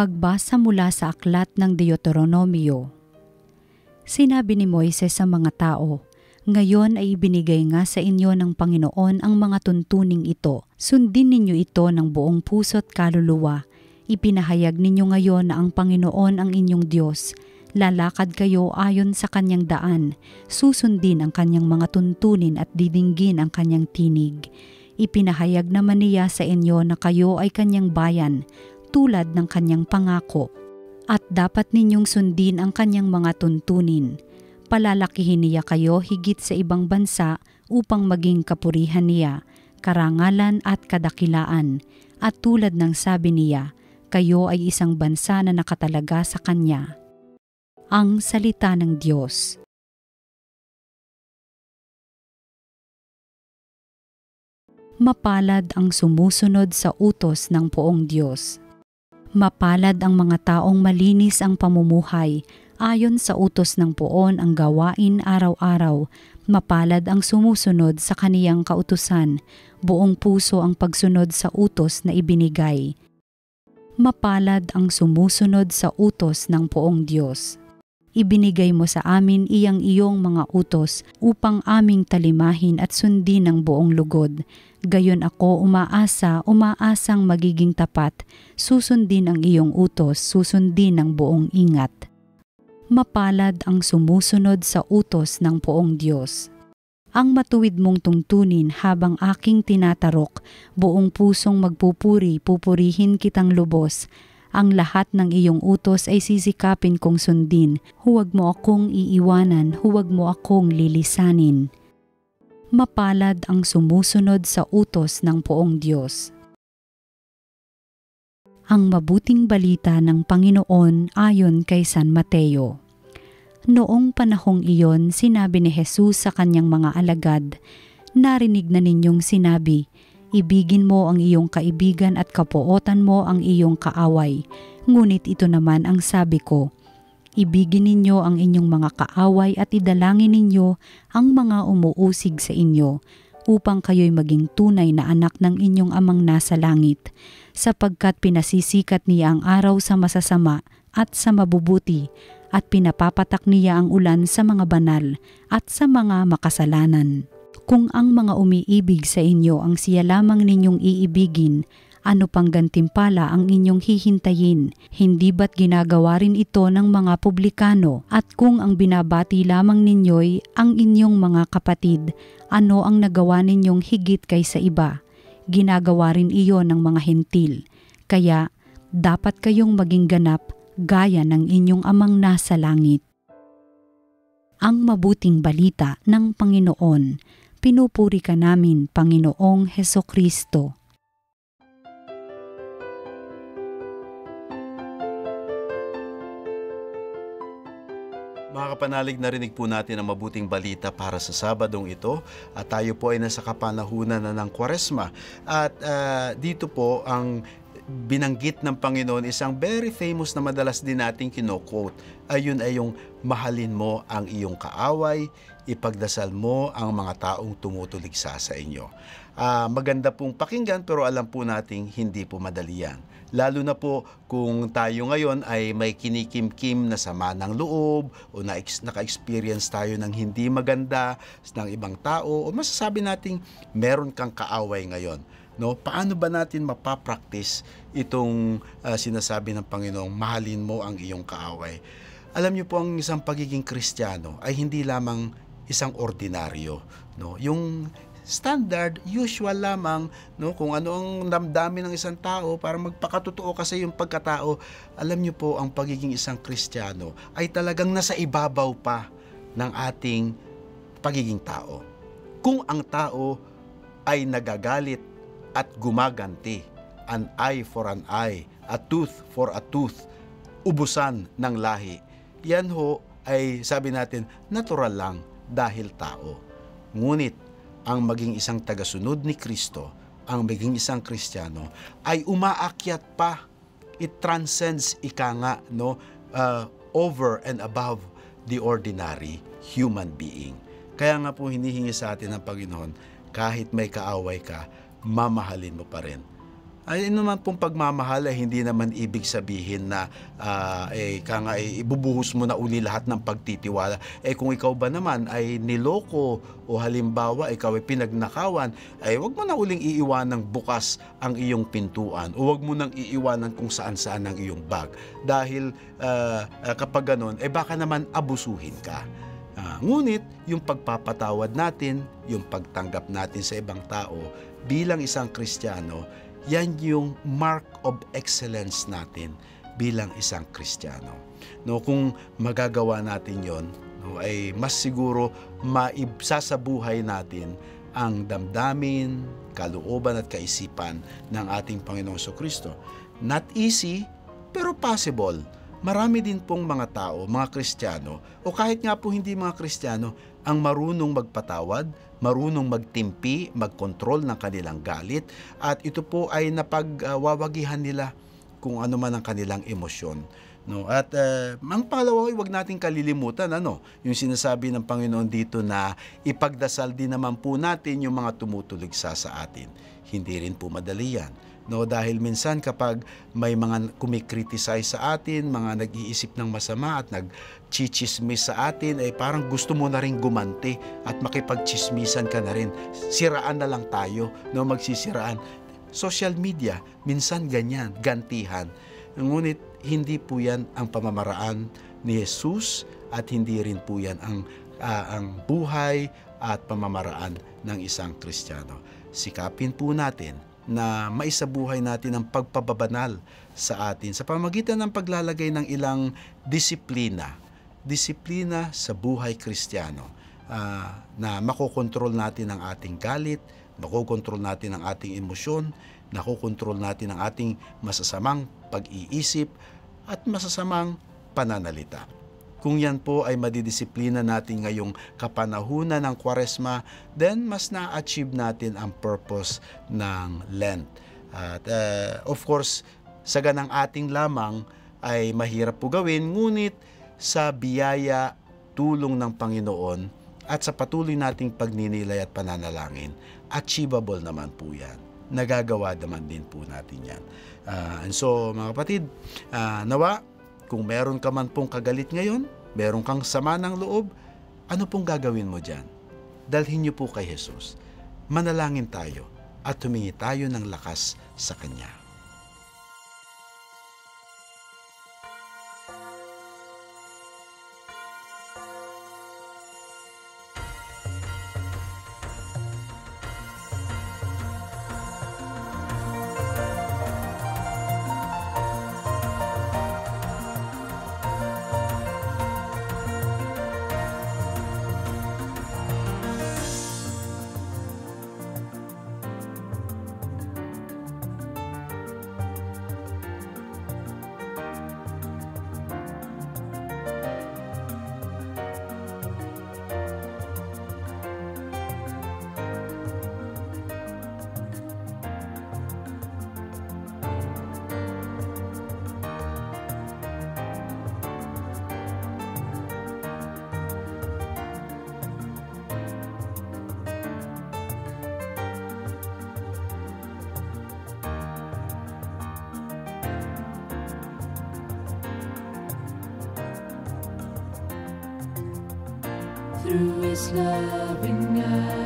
Pagbasa mula sa aklat ng Deuteronomio. Sinabi ni Moises sa mga tao, Ngayon ay ibinigay nga sa inyo ng Panginoon ang mga tuntuning ito. Sundin ninyo ito ng buong puso't kaluluwa. Ipinahayag ninyo ngayon na ang Panginoon ang inyong Diyos. Lalakad kayo ayon sa kanyang daan. Susundin ang kanyang mga tuntunin at didinggin ang kanyang tinig. Ipinahayag naman niya sa inyo na kayo ay kanyang bayan tulad ng kanyang pangako. At dapat ninyong sundin ang kanyang mga tuntunin. Palalakihin niya kayo higit sa ibang bansa upang maging kapurihan niya, karangalan at kadakilaan. At tulad ng sabi niya, kayo ay isang bansa na nakatalaga sa kanya. Ang Salita ng Diyos Mapalad ang sumusunod sa utos ng poong Diyos. Mapalad ang mga taong malinis ang pamumuhay, ayon sa utos ng poon ang gawain araw-araw. Mapalad ang sumusunod sa kaniyang kautusan, buong puso ang pagsunod sa utos na ibinigay. Mapalad ang sumusunod sa utos ng poong Diyos. Ibinigay mo sa amin iyang iyong mga utos upang aming talimahin at sundin ng buong lugod. Gayon ako umaasa, umaasang magiging tapat, susundin ang iyong utos, susundin ng buong ingat. Mapalad ang sumusunod sa utos ng poong Diyos. Ang matuwid mong tungtunin habang aking tinatarok, buong pusong magpupuri, pupurihin kitang lubos, ang lahat ng iyong utos ay sisikapin kong sundin. Huwag mo akong iiwanan, huwag mo akong lilisanin. Mapalad ang sumusunod sa utos ng poong Diyos. Ang mabuting balita ng Panginoon ayon kay San Mateo. Noong panahong iyon, sinabi ni Jesus sa kanyang mga alagad, Narinig na ninyong sinabi, Ibigin mo ang iyong kaibigan at kapuotan mo ang iyong kaaway. Ngunit ito naman ang sabi ko, Ibigin ninyo ang inyong mga kaaway at idalangin ninyo ang mga umuusig sa inyo upang kayo'y maging tunay na anak ng inyong amang nasa langit, sapagkat pinasisikat niya ang araw sa masasama at sa mabubuti, at pinapapatak niya ang ulan sa mga banal at sa mga makasalanan. Kung ang mga umiibig sa inyo ang siya lamang ninyong iibigin, ano pang gantimpala ang inyong hihintayin? Hindi ba't ginagawa rin ito ng mga publikano? At kung ang binabati lamang ninyo'y ang inyong mga kapatid, ano ang nagawa ninyong higit kaysa iba? Ginagawa rin iyon ng mga hentil. Kaya, dapat kayong maging ganap gaya ng inyong amang nasa langit. Ang mabuting balita ng Panginoon pinupuri ka namin, Panginoong Heso Kristo. Mga kapanalig, narinig po natin ang mabuting balita para sa Sabadong ito at tayo po ay nasa kapanahunan na ng Kwaresma at uh, dito po ang binanggit ng Panginoon isang very famous na madalas din nating kinoquote. Ayun ay yung mahalin mo ang iyong kaaway, ipagdasal mo ang mga taong tumutuligsa sa inyo. Uh, maganda pong pakinggan pero alam po nating hindi po madali yan. Lalo na po kung tayo ngayon ay may kinikim-kim na sama ng loob o na naka-experience tayo ng hindi maganda ng ibang tao o masasabi nating meron kang kaaway ngayon. No, paano ba natin mapapractice itong uh, sinasabi ng Panginoong mahalin mo ang iyong kaaway? Alam niyo po ang isang pagiging Kristiyano ay hindi lamang isang ordinaryo, no? Yung standard, usual lamang, no? Kung ano ang damdamin ng isang tao para magpakatotoo kasi yung pagkatao, alam niyo po ang pagiging isang Kristiyano ay talagang nasa ibabaw pa ng ating pagiging tao. Kung ang tao ay nagagalit at gumaganti, an eye for an eye, a tooth for a tooth, ubusan ng lahi. Yan ho ay sabi natin natural lang dahil tao. Ngunit ang maging isang tagasunod ni Kristo, ang maging isang Kristiyano, ay umaakyat pa. It transcends, ika nga, no, uh, over and above the ordinary human being. Kaya nga po hinihingi sa atin ng Panginoon, kahit may kaaway ka, mamahalin mo pa rin. Ay naman pong pagmamahal ay hindi naman ibig sabihin na uh, eh, ka nga, eh, ibubuhos mo na uli lahat ng pagtitiwala. Eh kung ikaw ba naman ay niloko o halimbawa ikaw ay pinagnakawan, ay wag mo na uling iiwanang bukas ang iyong pintuan o wag mo nang iiwanan kung saan-saan ang iyong bag. Dahil uh, kapag ganun, eh baka naman abusuhin ka. Uh, ngunit yung pagpapatawad natin, yung pagtanggap natin sa ibang tao bilang isang Kristiyano, yan yung mark of excellence natin bilang isang Kristiyano. No, kung magagawa natin 'yon, no, ay mas siguro maisasabuhay natin ang damdamin, kalooban at kaisipan ng ating Panginoong Kristo. Not easy, pero possible. Marami din pong mga tao, mga Kristiyano, o kahit nga po hindi mga Kristiyano, ang marunong magpatawad, marunong magtimpi, magkontrol ng kanilang galit at ito po ay napagwawagihan nila kung ano man ang kanilang emosyon. No, at uh, ang pangalawa ay wag nating kalilimutan ano, yung sinasabi ng Panginoon dito na ipagdasal din naman po natin yung mga tumutuligsa sa atin. Hindi rin po madali yan No, dahil minsan kapag may mga kumikriticize sa atin, mga nag-iisip ng masama at nag-chichismis sa atin, ay parang gusto mo na rin gumanti at makipagchismisan ka na rin. Siraan na lang tayo, no, magsisiraan. Social media, minsan ganyan, gantihan. Ngunit hindi po yan ang pamamaraan ni Jesus at hindi rin po yan ang, uh, ang buhay at pamamaraan ng isang Kristiyano. Sikapin po natin na maisabuhay natin ang pagpababanal sa atin sa pamagitan ng paglalagay ng ilang disiplina. Disiplina sa buhay kristyano uh, na makokontrol natin ang ating galit, makokontrol natin ang ating emosyon, nakokontrol natin ang ating masasamang pag-iisip at masasamang pananalita. Kung yan po ay madidisiplina natin ngayong kapanahunan ng kwaresma, then mas na-achieve natin ang purpose ng Lent. At uh, of course, sa ganang ating lamang ay mahirap po gawin, ngunit sa biyaya, tulong ng Panginoon at sa patuloy nating pagninilay at pananalangin, achievable naman po yan. Nagagawa naman din po natin yan. Uh, and so mga kapatid, uh, nawa kung meron ka man pong kagalit ngayon, meron kang sama ng loob, ano pong gagawin mo dyan? Dalhin niyo po kay Jesus. Manalangin tayo at humingi tayo ng lakas sa Kanya. Through his loving eyes.